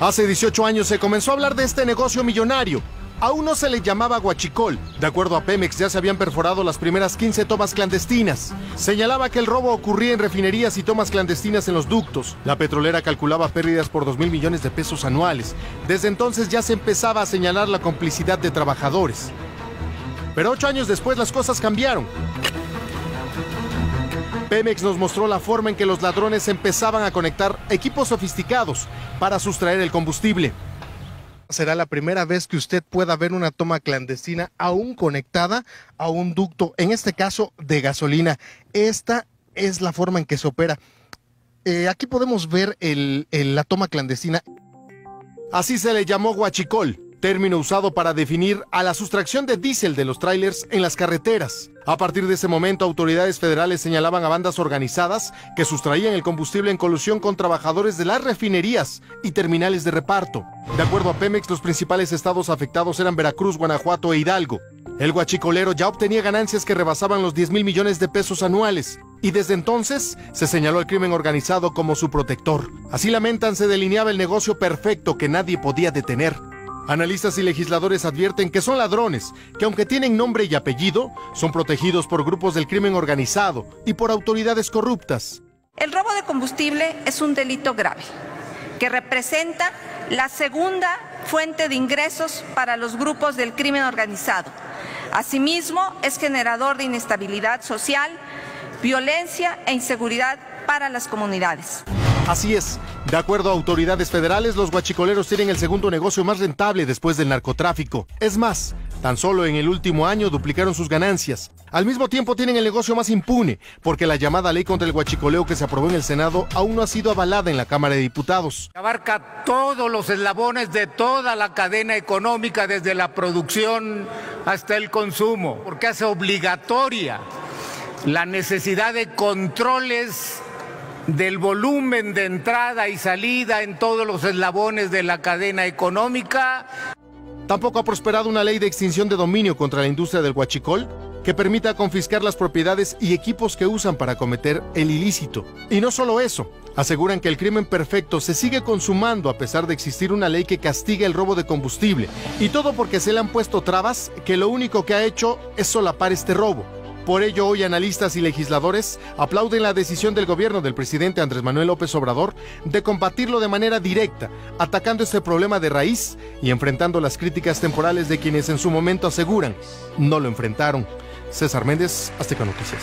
Hace 18 años se comenzó a hablar de este negocio millonario. Aún no se le llamaba guachicol. De acuerdo a Pemex, ya se habían perforado las primeras 15 tomas clandestinas. Señalaba que el robo ocurría en refinerías y tomas clandestinas en los ductos. La petrolera calculaba pérdidas por 2 mil millones de pesos anuales. Desde entonces ya se empezaba a señalar la complicidad de trabajadores. Pero ocho años después las cosas cambiaron. Pemex nos mostró la forma en que los ladrones empezaban a conectar equipos sofisticados para sustraer el combustible. Será la primera vez que usted pueda ver una toma clandestina aún conectada a un ducto, en este caso de gasolina. Esta es la forma en que se opera. Eh, aquí podemos ver el, el, la toma clandestina. Así se le llamó guachicol término usado para definir a la sustracción de diésel de los trailers en las carreteras. A partir de ese momento, autoridades federales señalaban a bandas organizadas que sustraían el combustible en colusión con trabajadores de las refinerías y terminales de reparto. De acuerdo a Pemex, los principales estados afectados eran Veracruz, Guanajuato e Hidalgo. El guachicolero ya obtenía ganancias que rebasaban los 10 mil millones de pesos anuales, y desde entonces se señaló al crimen organizado como su protector. Así lamentan se delineaba el negocio perfecto que nadie podía detener. Analistas y legisladores advierten que son ladrones, que aunque tienen nombre y apellido, son protegidos por grupos del crimen organizado y por autoridades corruptas. El robo de combustible es un delito grave que representa la segunda fuente de ingresos para los grupos del crimen organizado. Asimismo, es generador de inestabilidad social, violencia e inseguridad para las comunidades. Así es. De acuerdo a autoridades federales, los guachicoleros tienen el segundo negocio más rentable después del narcotráfico. Es más, tan solo en el último año duplicaron sus ganancias. Al mismo tiempo tienen el negocio más impune, porque la llamada ley contra el guachicoleo que se aprobó en el Senado aún no ha sido avalada en la Cámara de Diputados. Abarca todos los eslabones de toda la cadena económica, desde la producción hasta el consumo, porque hace obligatoria la necesidad de controles del volumen de entrada y salida en todos los eslabones de la cadena económica. Tampoco ha prosperado una ley de extinción de dominio contra la industria del huachicol que permita confiscar las propiedades y equipos que usan para cometer el ilícito. Y no solo eso, aseguran que el crimen perfecto se sigue consumando a pesar de existir una ley que castiga el robo de combustible. Y todo porque se le han puesto trabas que lo único que ha hecho es solapar este robo. Por ello, hoy analistas y legisladores aplauden la decisión del gobierno del presidente Andrés Manuel López Obrador de combatirlo de manera directa, atacando este problema de raíz y enfrentando las críticas temporales de quienes en su momento aseguran no lo enfrentaron. César Méndez, Azteca Noticias.